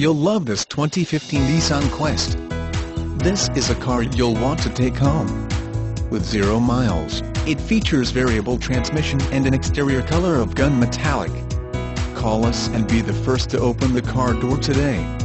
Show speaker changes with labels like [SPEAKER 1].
[SPEAKER 1] You'll love this 2015 Nissan Quest. This is a car you'll want to take home. With zero miles, it features variable transmission and an exterior color of gun metallic. Call us and be the first to open the car door today.